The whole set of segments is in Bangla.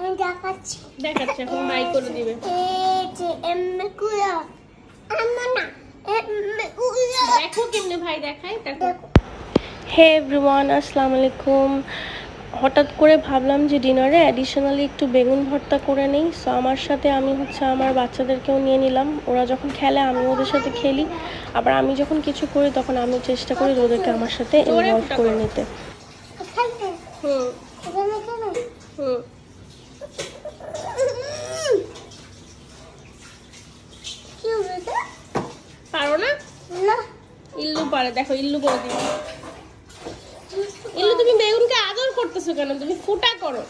আমি দেখাচ্ছি। দেখাচ্ছে এখন বাই করে দিবে। এই যে এমনি কুয়া আমার না দেখো কেমনে ভাই দেখাই দেখো। দেখো। হে এভরিওয়ান আসসালামু আলাইকুম হঠাৎ করে ভাবলাম যে ডিনারে অ্যাডিশনালি একটু বেগুন ভর্তা করে নেই সো আমার সাথে আমি হচ্ছে আমার বাচ্চাদেরকেও নিয়ে নিলাম। ওরা যখন খেলে আমি ওদের সাথে খেলি। আবার আমি যখন কিছু করি তখন আমি চেষ্টা করি ওদেরকে আমার সাথে ইনভলভ করে নিতে। হুম। হুম কি হবে এটা? পারো না না পারে দেখো ইল্লু করে দিবে ইল্লু তুমি বেগুনকে আদর করতেছো কেন? তুমি ফুটা করো।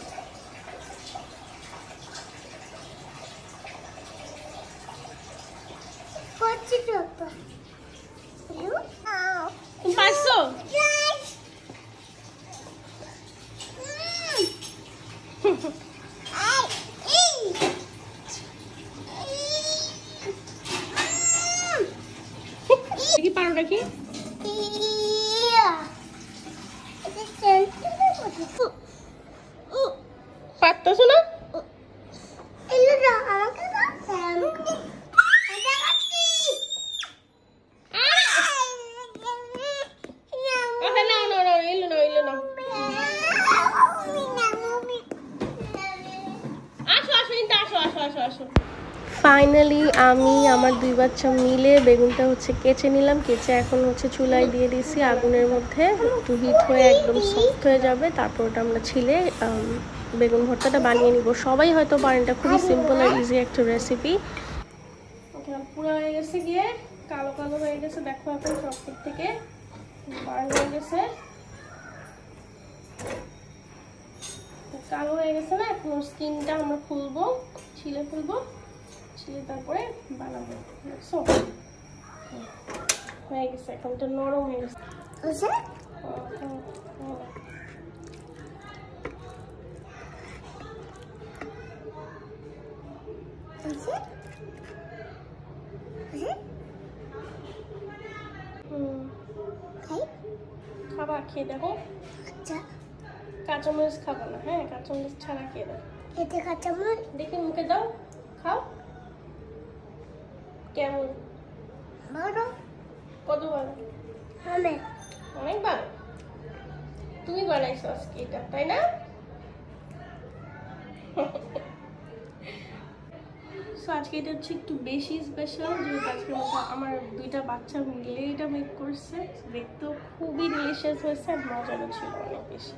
ই দেখি পারো নাকি? ইয়া এটা সেন্টারে বসে উ পারতেছো না ইলু না আমাকে দাও আমাকে এটা কাটি ওকে নাও নাও নাও ইল্লু নাও ইল্লু নাও আসো আসো ইন্টা আসো আসো আসো আসো ফাইনালি আমি, আমার দুই বাচ্চা মিলে বেগুনটা হচ্ছে কেচে নিলাম। কেচে এখন হচ্ছে চুলায় দিয়ে দিয়েছি আগুনের মধ্যে একটু হিট হয়ে একদম সফট হয়ে যাবে। তারপর ওটা আমরা ছিলে বেগুন ভর্তাটা বানিয়ে নিব। সবাই হয়তো পারেন, এটা খুবই সিম্পল আর ইজি একটা রেসিপি পুরো হয়ে গেছে গিয়ে, কালো কালো হয়ে গেছে। দেখো এখন সব দিক থেকে বার্ন হয়ে গেছে। কালো হয়ে গেছে না? এখন স্কিনটা আমরা খুলবো, ছিলে খুলবো। ছিলে তারপরে বানাবো হুম, হয়ে গেছে এখন এটা নরম হয়ে গেছে হুম, হুম, হুম। হুম, খাবা খেয়ে দেখো কাঁচামরিচ খাবা না হ্যাঁ কাঁচামরিচ ছাড়া খেয়ে দেখো এতে কাঁচামরিচ দেখে মুখে দাও খাও কেমন? বড় কতবার? আমি অনেকবার? তুমি বানাইছো আজকে এটা তাই না? So, আজকে এটা হচ্ছে একটু বেশি স্পেশাল যেহেতু আজকে আমার দুইটা বাচ্চা মিলে এটা মেক করছে। দেখতেও খুবই ডিলিশিয়াস হয়েছে আর মজারও ছিল অনেক বেশি।